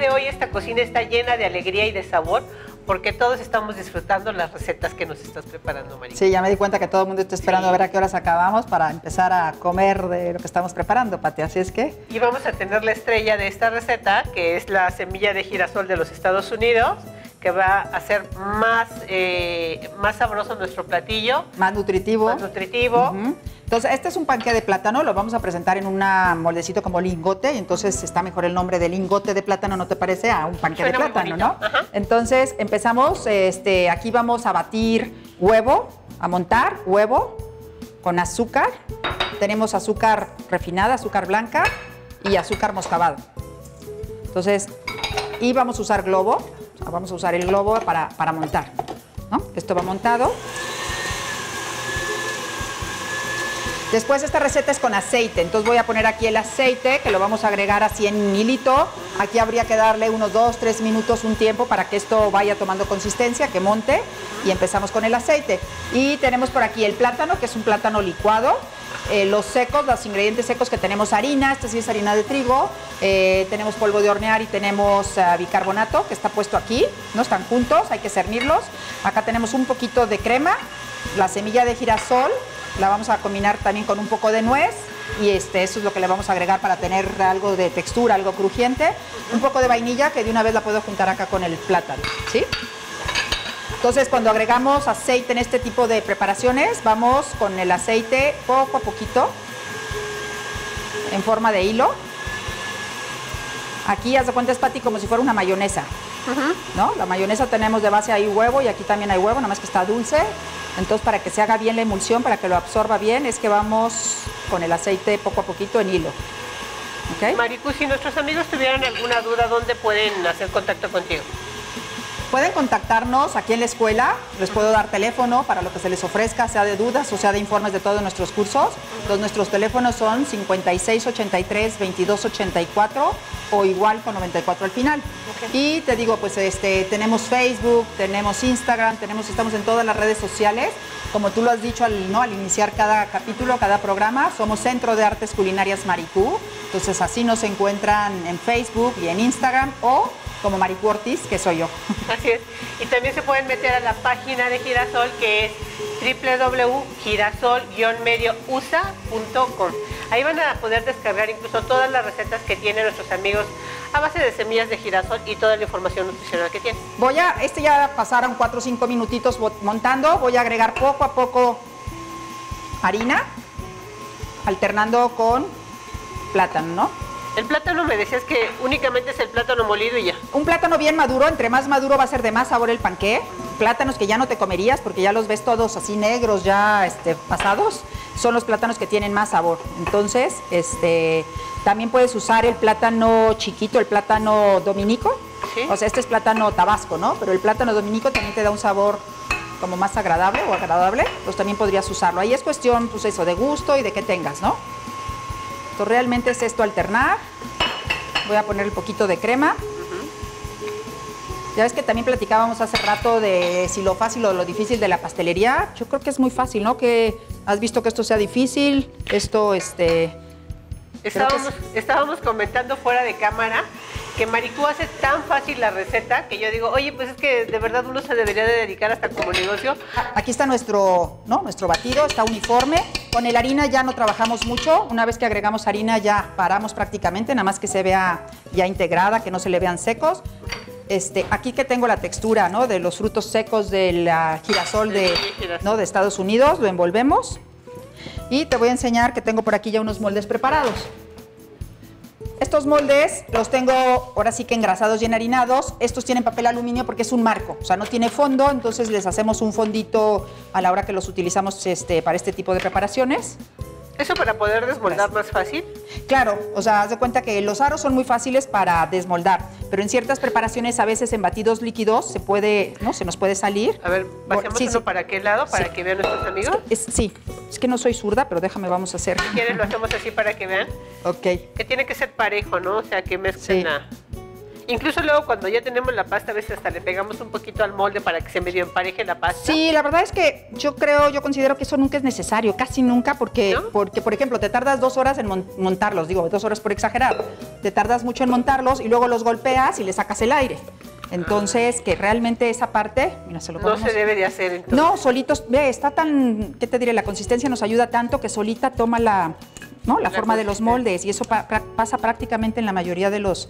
de hoy esta cocina está llena de alegría y de sabor porque todos estamos disfrutando las recetas que nos estás preparando, María. Sí, ya me di cuenta que todo el mundo está esperando a ver a qué horas acabamos para empezar a comer de lo que estamos preparando, Pati. Así es que... Y vamos a tener la estrella de esta receta, que es la semilla de girasol de los Estados Unidos que va a hacer más, eh, más sabroso nuestro platillo. Más nutritivo. Más nutritivo. Entonces, este es un panque de plátano, lo vamos a presentar en un moldecito como lingote, entonces está mejor el nombre de lingote de plátano, ¿no te parece? A un panque de plátano, ¿no? Entonces, empezamos, este, aquí vamos a batir huevo, a montar huevo con azúcar. Tenemos azúcar refinada, azúcar blanca y azúcar moscabado. Entonces, y vamos a usar globo, vamos a usar el globo para, para montar. ¿no? Esto va montado. Después esta receta es con aceite, entonces voy a poner aquí el aceite que lo vamos a agregar así en hilito. Aquí habría que darle unos 2, 3 minutos, un tiempo para que esto vaya tomando consistencia, que monte y empezamos con el aceite. Y tenemos por aquí el plátano, que es un plátano licuado. Eh, los secos, los ingredientes secos que tenemos harina, esta sí es harina de trigo, eh, tenemos polvo de hornear y tenemos eh, bicarbonato que está puesto aquí, no están juntos, hay que cernirlos. Acá tenemos un poquito de crema, la semilla de girasol, la vamos a combinar también con un poco de nuez y este, eso es lo que le vamos a agregar para tener algo de textura, algo crujiente. Un poco de vainilla que de una vez la puedo juntar acá con el plátano, ¿sí? Entonces cuando agregamos aceite en este tipo de preparaciones, vamos con el aceite poco a poquito en forma de hilo. Aquí, haz de cuenta, es Pati como si fuera una mayonesa. ¿no? La mayonesa tenemos de base ahí huevo y aquí también hay huevo, nada más que está dulce. Entonces, para que se haga bien la emulsión, para que lo absorba bien, es que vamos con el aceite poco a poquito en hilo. ¿Okay? Maricu, si nuestros amigos tuvieran alguna duda, ¿dónde pueden hacer contacto contigo? Pueden contactarnos aquí en la escuela, les puedo dar teléfono para lo que se les ofrezca, sea de dudas o sea de informes de todos nuestros cursos. nuestros teléfonos son 5683-2284 o igual con 94 al final. Y te digo, pues este, tenemos Facebook, tenemos Instagram, tenemos, estamos en todas las redes sociales. Como tú lo has dicho al, ¿no? al iniciar cada capítulo, cada programa, somos Centro de Artes Culinarias Maricú. Entonces así nos encuentran en Facebook y en Instagram o como Maricu Ortiz, que soy yo. Así es. Y también se pueden meter a la página de Girasol, que es www.girasol-mediousa.com. Ahí van a poder descargar incluso todas las recetas que tienen nuestros amigos a base de semillas de girasol y toda la información nutricional que tienen. Voy a, este ya pasaron 4 o 5 minutitos montando, voy a agregar poco a poco harina, alternando con plátano, ¿no? El plátano me decías que únicamente es el plátano molido y ya. Un plátano bien maduro, entre más maduro va a ser de más sabor el panqué. Plátanos que ya no te comerías porque ya los ves todos así negros, ya este, pasados, son los plátanos que tienen más sabor. Entonces, este, también puedes usar el plátano chiquito, el plátano dominico. O sea, este es plátano tabasco, ¿no? Pero el plátano dominico también te da un sabor como más agradable o agradable, pues también podrías usarlo. Ahí es cuestión, pues eso, de gusto y de qué tengas, ¿no? Realmente es esto alternar. Voy a poner un poquito de crema. Ya ves que también platicábamos hace rato de si lo fácil o lo difícil de la pastelería. Yo creo que es muy fácil, ¿no? Que has visto que esto sea difícil, esto, este... Estábamos, estábamos comentando fuera de cámara que Maricú hace tan fácil la receta que yo digo, oye, pues es que de verdad uno se debería de dedicar hasta como negocio. Aquí está nuestro, ¿no? nuestro batido, está uniforme. Con el harina ya no trabajamos mucho. Una vez que agregamos harina ya paramos prácticamente, nada más que se vea ya integrada, que no se le vean secos. Este, aquí que tengo la textura ¿no? de los frutos secos del girasol de, ¿no? de Estados Unidos, lo envolvemos. Y te voy a enseñar que tengo por aquí ya unos moldes preparados. Estos moldes los tengo ahora sí que engrasados y enharinados. Estos tienen papel aluminio porque es un marco, o sea, no tiene fondo, entonces les hacemos un fondito a la hora que los utilizamos este, para este tipo de preparaciones. ¿Eso para poder desmoldar más fácil? Claro, o sea, haz de cuenta que los aros son muy fáciles para desmoldar, pero en ciertas preparaciones, a veces en batidos líquidos, se puede, ¿no? Se nos puede salir. A ver, ¿pasemos para qué lado? ¿Para que vean nuestros amigos? sí, es que no soy zurda, pero déjame, vamos a hacer. Si quieren, lo hacemos así para que vean. Ok. Que tiene que ser parejo, ¿no? O sea, que mezclen la... Incluso luego cuando ya tenemos la pasta, a veces hasta le pegamos un poquito al molde para que se medio empareje la pasta. Sí, la verdad es que yo creo, yo considero que eso nunca es necesario, casi nunca, porque, ¿No? porque por ejemplo, te tardas dos horas en mon- montarlos, digo, dos horas por exagerar, te tardas mucho en montarlos y luego los golpeas y le sacas el aire. Entonces, que realmente esa parte, mira, se lo No se debe de hacer entonces. No, solitos, ve, está tan, ¿qué te diré? La consistencia nos ayuda tanto que solita toma la, ¿no? la, La forma de los moldes y eso pa- pasa prácticamente en la mayoría de los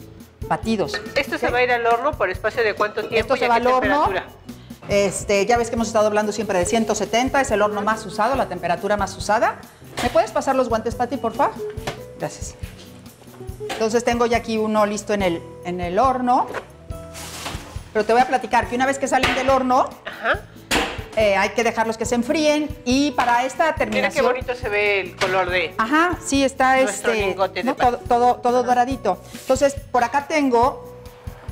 batidos. Esto se va a ir al horno por espacio de cuánto tiempo Esto se va al horno. Este, ya ves que hemos estado hablando siempre de 170, es el horno más usado, la temperatura más usada. ¿Me puedes pasar los guantes, Pati, por favor? Gracias. Entonces tengo ya aquí uno listo en el, en el horno. Pero te voy a platicar que una vez que salen del horno, Ajá. Eh, hay que dejarlos que se enfríen y para esta Mira terminación... qué bonito se ve el color de. Ajá, sí, está este, ¿no? todo, todo, todo doradito. Entonces, por acá tengo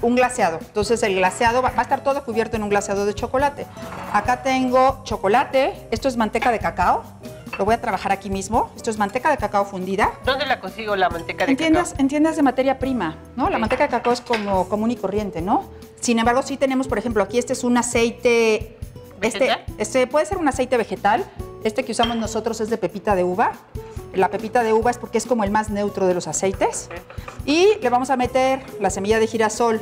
un glaseado. Entonces, el glaseado va, va a estar todo cubierto en un glaseado de chocolate. Acá tengo chocolate. Esto es manteca de cacao. Lo voy a trabajar aquí mismo. Esto es manteca de cacao fundida. ¿Dónde la consigo la manteca de cacao? en tiendas de materia prima, ¿no? La manteca de cacao es como común y corriente, ¿no? Sin embargo, sí tenemos, por ejemplo, aquí este es un aceite, ¿Vegetal? este puede ser un aceite vegetal. Este que usamos nosotros es de pepita de uva. La pepita de uva es porque es como el más neutro de los aceites. Y le vamos a meter la semilla de girasol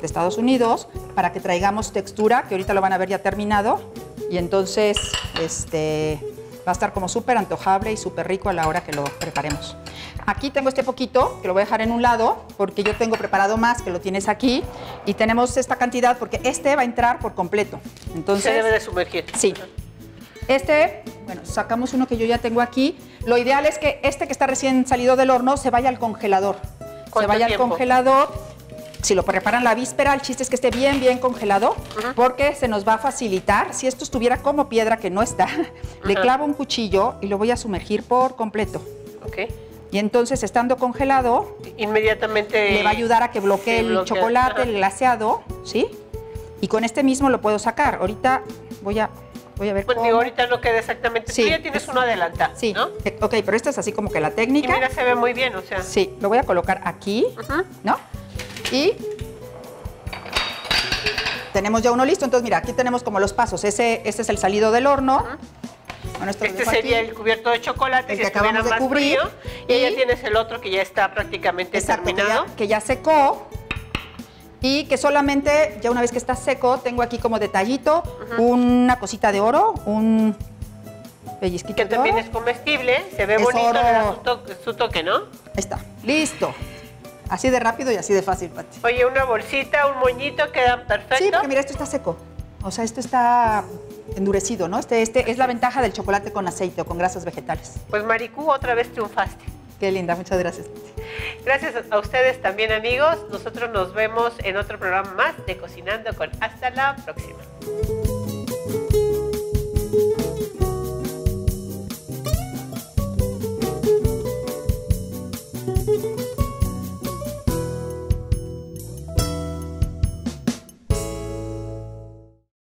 de Estados Unidos para que traigamos textura, que ahorita lo van a ver ya terminado. Y entonces, este, va a estar como súper antojable y súper rico a la hora que lo preparemos. Aquí tengo este poquito, que lo voy a dejar en un lado, porque yo tengo preparado más, que lo tienes aquí. Y tenemos esta cantidad, porque este va a entrar por completo. Entonces, Se debe de sumergir. Sí. Este, bueno, sacamos uno que yo ya tengo aquí. Lo ideal es que este que está recién salido del horno se vaya al congelador. Se ¿Cuánto vaya tiempo? al congelador. Si lo preparan la víspera, el chiste es que esté bien, bien congelado, porque se nos va a facilitar. Si esto estuviera como piedra, que no está, le clavo un cuchillo y lo voy a sumergir por completo. Ok. Y entonces, estando congelado, Inmediatamente. le va a ayudar a que bloquee el chocolate, Ajá. el glaseado, ¿sí? Y con este mismo lo puedo sacar. Ahorita voy a, voy a ver Pues cómo. digo, ahorita no queda exactamente. Sí. Tú ya tienes uno adelantado. Sí, ¿no? ok, pero esta es así como que la Y técnica. mira, se ve muy bien, o sea. Sí, lo voy a colocar aquí, Ujú. ¿no? Y tenemos ya uno listo. Entonces, mira, aquí tenemos como los pasos. Ese, este es el salido del horno. Bueno, esto lo Este sería aquí. el cubierto de chocolate, El si que estuviera acabamos de más cubrir. frío. Y, Y- ya tienes el otro que ya está prácticamente Exacto, que terminado. ya, que ya secó. Y que solamente, ya una vez que está seco, tengo aquí como detallito una cosita de oro, un pellizquito Que de también oro. es comestible, se ve Es bonito, le da oro. su toque, su toque, ¿no? Ahí está, listo. Así de rápido y así de fácil, Pati. Oye, una bolsita, un moñito, quedan perfecto. Sí, porque mira, esto está seco. O sea, esto está endurecido, ¿no? Este, este es la ventaja del chocolate con aceite o con grasas vegetales. Pues Maricú, otra vez triunfaste. Qué linda, muchas gracias. Gracias a ustedes también, amigos. Nosotros nos vemos en otro programa más de Cocinando con. Hasta la próxima.